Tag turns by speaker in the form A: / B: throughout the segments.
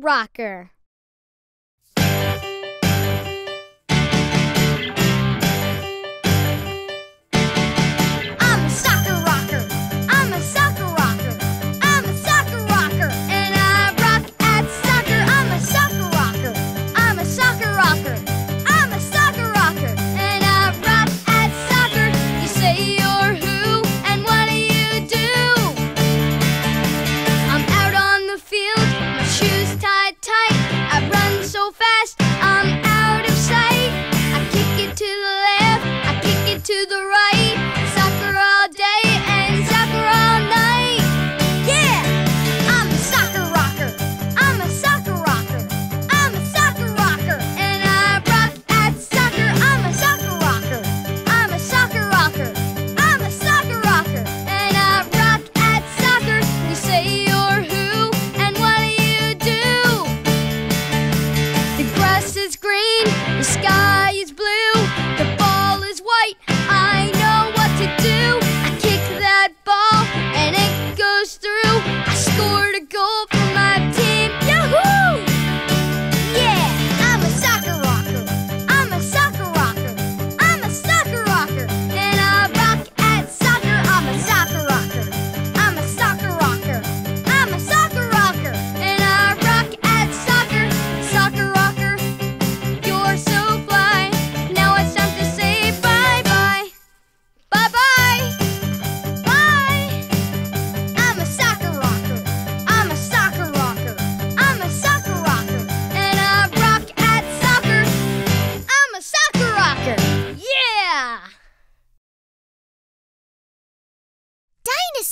A: rocker.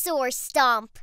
A: Dinosaur stomp.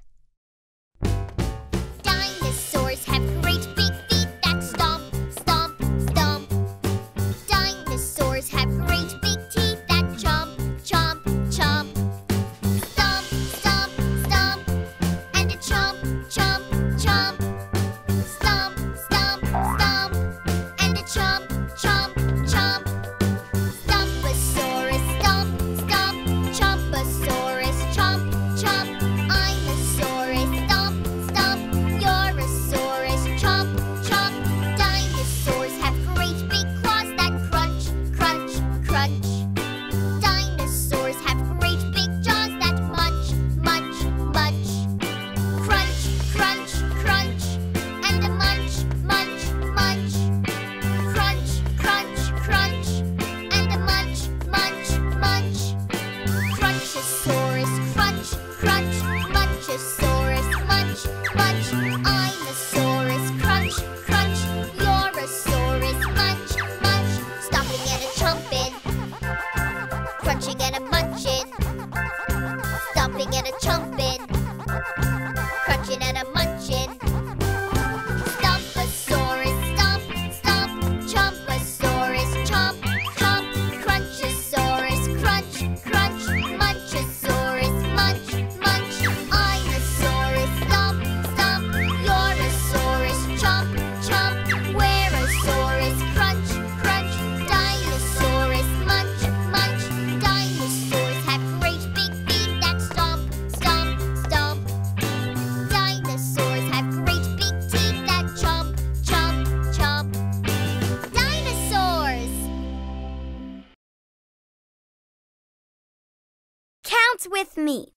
A: With me.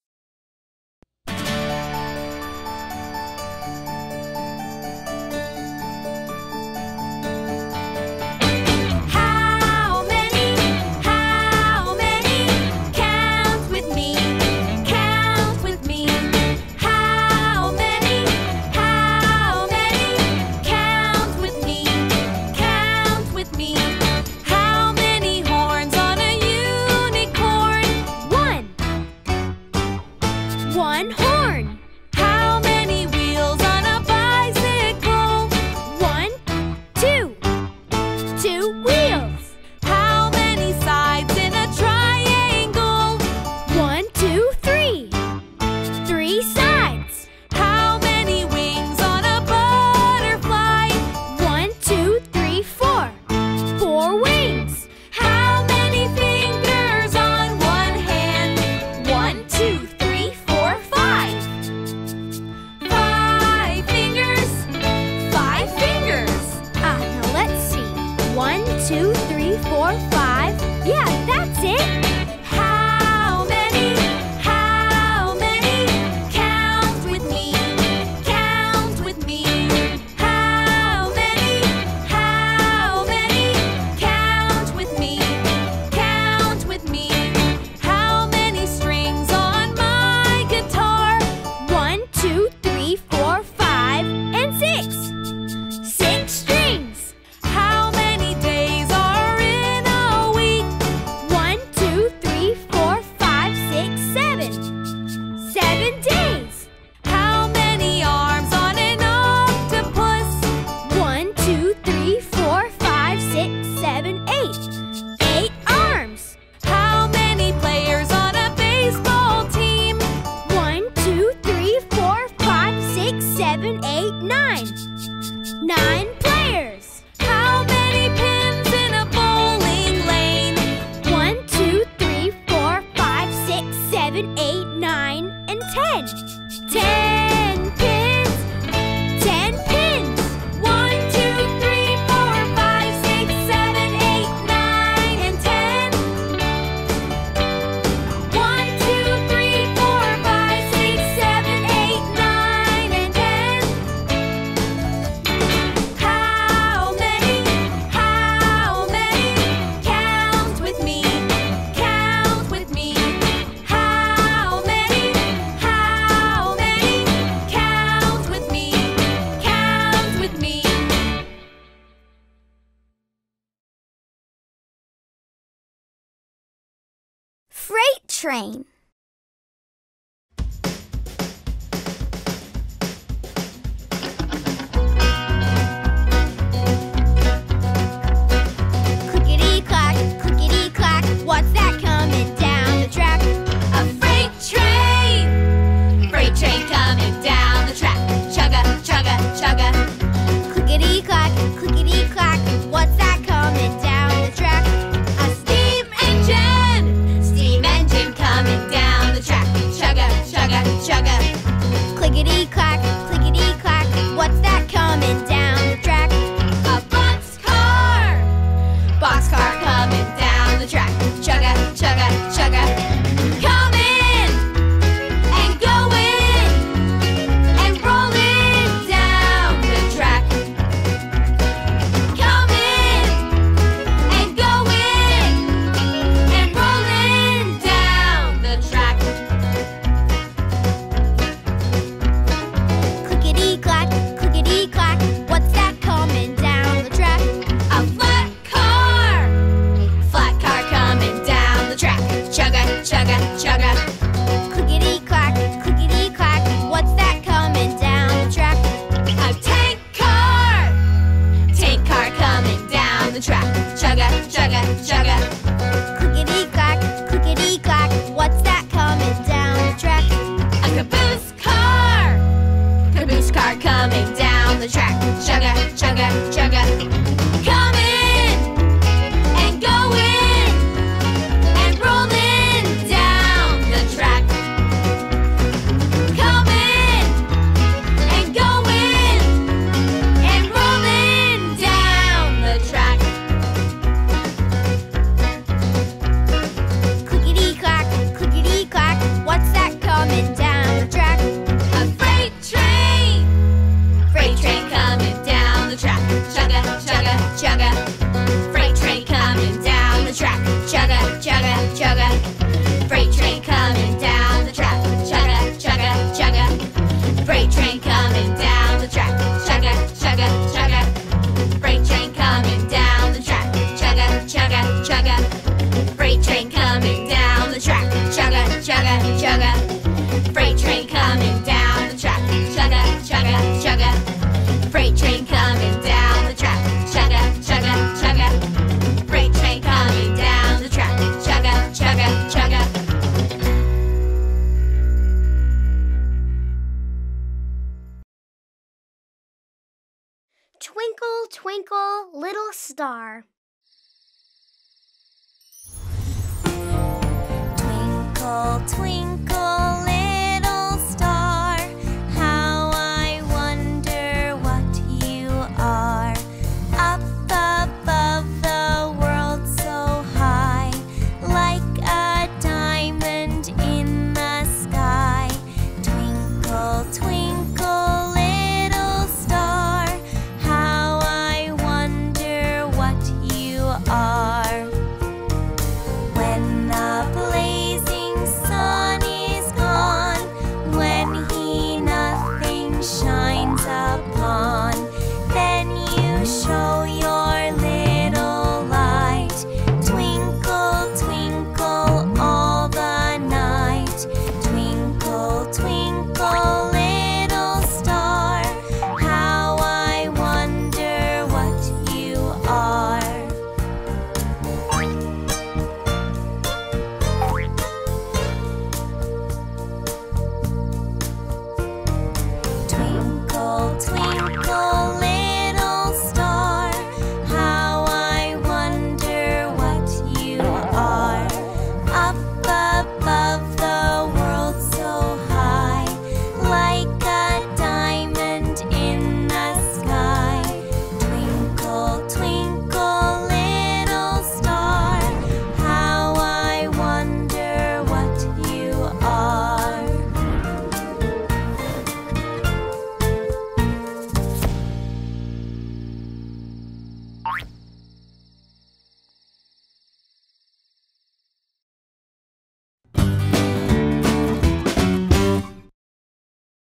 B: eight. Eight arms. How many players on a baseball
A: team? One, two, three, four,
B: five, six, seven, eight, nine.
A: Nine players.
B: How many pins in a bowling lane?
A: One, two, three, four, five, six, seven, eight, nine, and ten. Ten.
C: Train.